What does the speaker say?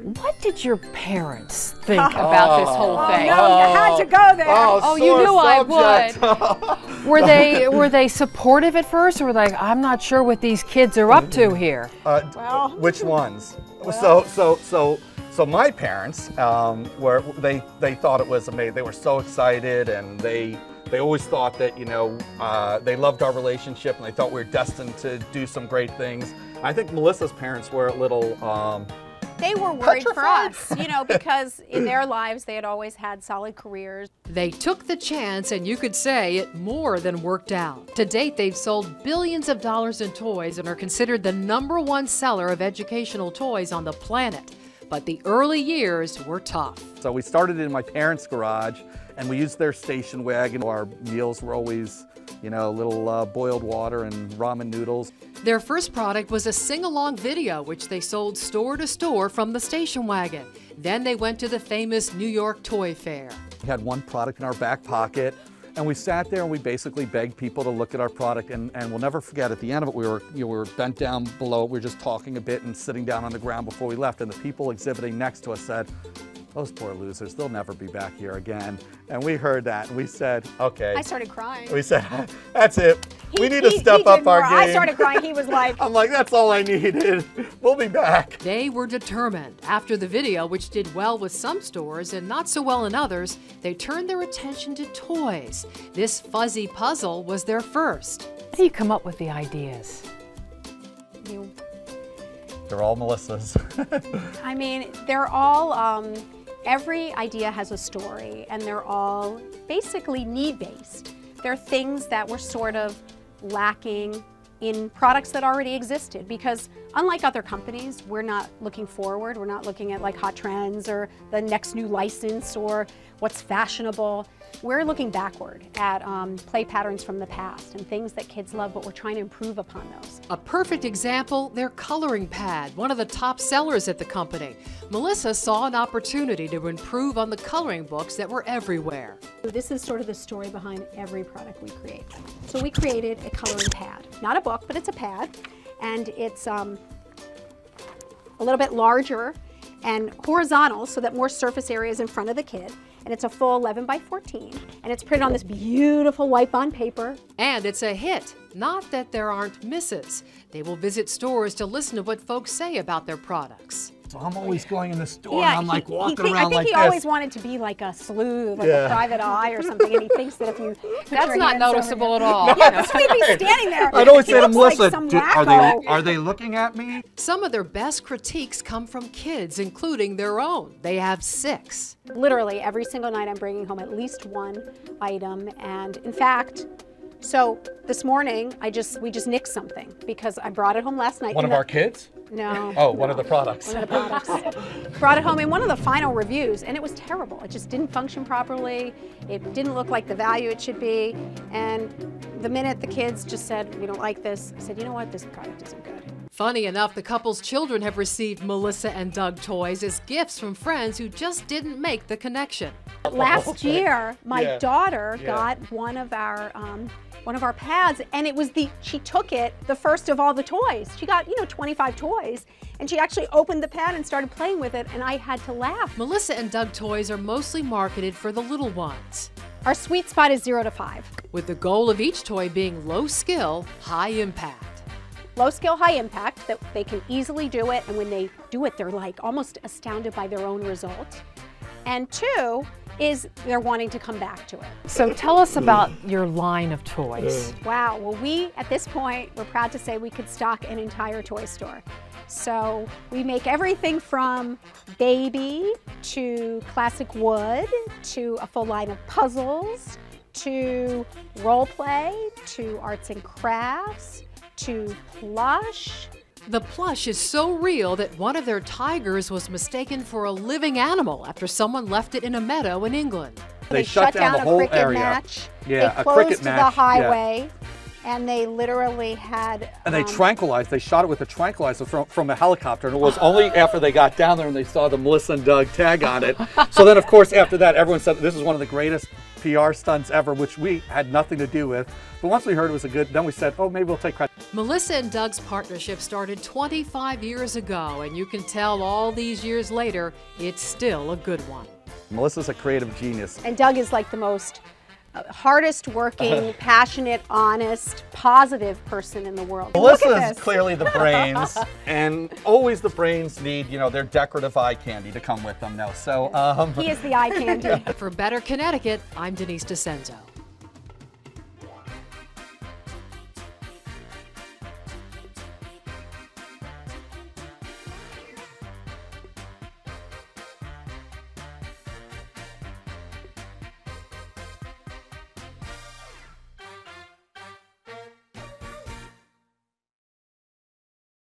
What did your parents think about this whole thing? No, you had to go there. Oh, you knew I would. Were they were they supportive at first, or were they like, I'm not sure what these kids are up to here? Uh, Well. which ones? So, so, so, so my parents um, were they they thought it was amazing. They were so excited, and they they always thought that you know uh, they loved our relationship, and they thought we were destined to do some great things. I think Melissa's parents were a little. Um, They were worried for us, you know, because in their lives they had always had solid careers. They took the chance, and you could say it more than worked out. To date, they've sold billions of dollars in toys and are considered the number one seller of educational toys on the planet. But the early years were tough. so we started in my parents' garage, and we used their station wagon. Our meals were always, you know, a little uh, boiled water and ramen noodles. Their first product was a sing along video, which they sold store to store from the station wagon. Then they went to the famous New York Toy Fair. We had one product in our back pocket, and we sat there and we basically begged people to look at our product. And, and we'll never forget, at the end of it, we were, you know, we were bent down below. We were just talking a bit and sitting down on the ground before we left. And the people exhibiting next to us said, those poor losers, they'll never be back here again. And we heard that and we said, okay. I started crying. we said, that's it. we He- need to step up our more. game. I started crying. He was like, I'm like, that's all I needed. We'll be back. They were determined. After the video, which did well with some stores and not so well in others, they turned their attention to toys. This fuzzy puzzle was their first. How do you come up with the ideas? you They're all Melissa's. I mean, they're all, um, every idea has a story, and they're all basically need based. They're things that were sort of lacking in products that already existed because unlike other companies we're not looking forward we're not looking at like hot trends or the next new license or what's fashionable we're looking backward at um, play patterns from the past and things that kids love but we're trying to improve upon those A perfect example, their coloring pad, one of the top sellers at the company. Melissa saw an opportunity to improve on the coloring books that were everywhere. This is sort of the story behind every product we create. So we created a coloring pad, not a book, but it's a pad, and it's um, a little bit larger and horizontal so that more surface area is in front of the kid. And it's a full 11 by 14, and it's printed on this beautiful white bond paper. And it's a hit. Not that there aren't misses. They will visit stores to listen to what folks say about their products. So I'm always going in the store and I'm like he walking think- around I think like he this. always wanted to be like a sleuth, like Yeah. a private eye or something, and he thinks that if you That's not noticeable here- at all. Yeah, that's we'd be standing there. I'd always He say to looks like Melissa, "Do- are they are they looking at me? Some of their best critiques come from kids, including their own. They have six. Literally every single night, I'm bringing home at least one item, and in fact, so this morning I just we just nicked something because I brought it home last night. One of the- our kids? No. Oh, one no. of the products. One of the products. brought it home in one of the final reviews, and it was terrible. It just didn't function properly. It didn't look like the value it should be, and the minute the kids just said we don't like this, I said, you know what, this product isn't good. Funny enough, the couple's children have received Melissa and Doug toys as gifts from friends who just didn't make the connection. Last year, my Yeah. daughter Yeah. got one of our um, one of our pads, and it was the she took it the first of all the toys. She got you know 25 toys, and she actually opened the pad and started playing with it, and I had to laugh. Melissa and Doug toys are mostly marketed for the little ones, Our sweet spot is zero to five. with the goal of each toy being low skill, high impact. Low skill, high impact, that they can easily do it, and when they do it, they're like almost astounded by their own result. And two is they're wanting to come back to it. So tell us about your line of toys. Wow. Well, we, at this point, we're proud to say we could stock an entire toy store. So we make everything from baby to classic wood to a full line of puzzles to role play to arts and crafts to plush. The plush is so real that one of their tigers was mistaken for a living animal after someone left it in a meadow in England. They shut down the a whole cricket area. match. Yeah, they a closed cricket the match, yeah. highway, and they literally had. And they um, tranquilized, they shot it with a tranquilizer from, from a helicopter. And it was only after they got down there and they saw the Melissa and Doug tag on it. so then, of course, after that, everyone said this is one of the greatest PR stunts ever, which we had nothing to do with. But once we heard it was a good, then we said, oh, maybe we'll take credit. Melissa and Doug's partnership started 25 years ago, and you can tell all these years later, it's still a good one. Melissa's a creative genius. And Doug is like the most uh, hardest working, passionate, honest, positive person in the world. Look at Melissa's clearly the brains, and always the brains need, you know, their decorative eye candy to come with them now. So, um, He is the eye candy. For Better Connecticut, I'm Denise D'Ascenzo.